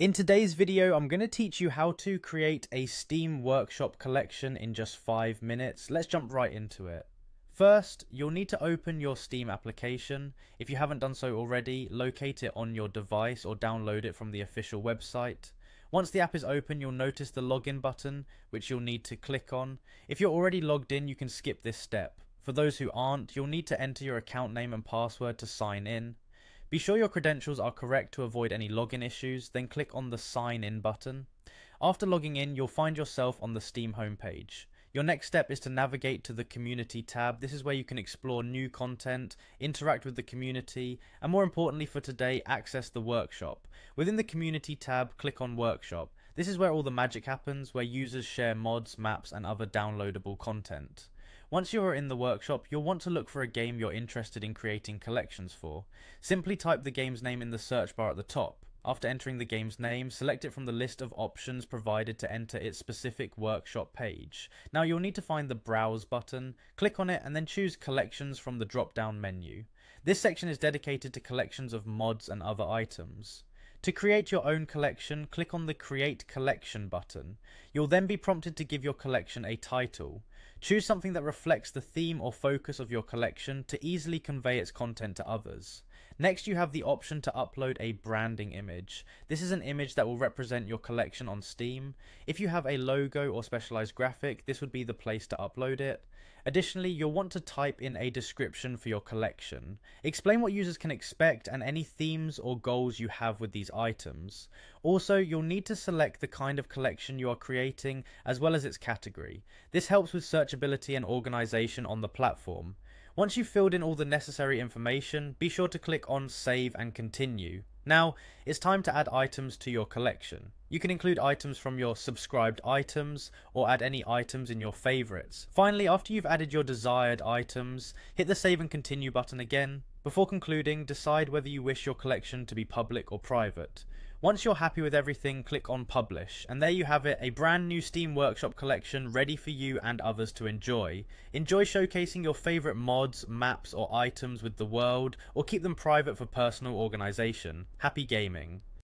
In today's video, I'm going to teach you how to create a Steam Workshop collection in just 5 minutes. Let's jump right into it. First, you'll need to open your Steam application. If you haven't done so already, locate it on your device or download it from the official website. Once the app is open, you'll notice the login button, which you'll need to click on. If you're already logged in, you can skip this step. For those who aren't, you'll need to enter your account name and password to sign in. Be sure your credentials are correct to avoid any login issues, then click on the sign in button. After logging in, you'll find yourself on the Steam homepage. Your next step is to navigate to the community tab. This is where you can explore new content, interact with the community, and more importantly for today, access the workshop. Within the community tab, click on workshop. This is where all the magic happens, where users share mods, maps, and other downloadable content. Once you are in the workshop, you'll want to look for a game you're interested in creating collections for. Simply type the game's name in the search bar at the top. After entering the game's name, select it from the list of options provided to enter its specific workshop page. Now you'll need to find the Browse button, click on it and then choose Collections from the drop down menu. This section is dedicated to collections of mods and other items. To create your own collection, click on the Create Collection button. You'll then be prompted to give your collection a title. Choose something that reflects the theme or focus of your collection to easily convey its content to others. Next you have the option to upload a branding image. This is an image that will represent your collection on Steam. If you have a logo or specialized graphic, this would be the place to upload it. Additionally, you'll want to type in a description for your collection. Explain what users can expect and any themes or goals you have with these items. Also, you'll need to select the kind of collection you are creating as well as its category. This helps with searchability and organization on the platform. Once you've filled in all the necessary information, be sure to click on Save and Continue. Now, it's time to add items to your collection. You can include items from your subscribed items, or add any items in your favourites. Finally, after you've added your desired items, hit the Save and Continue button again. Before concluding, decide whether you wish your collection to be public or private. Once you're happy with everything, click on Publish, and there you have it, a brand new Steam Workshop collection ready for you and others to enjoy. Enjoy showcasing your favourite mods, maps or items with the world, or keep them private for personal organisation. Happy gaming.